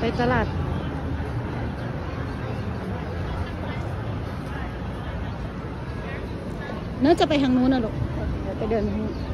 ไปตลาดเนื้อจะไปทางนู้นนะลูกเดี๋ยวไปเดินทางนู้น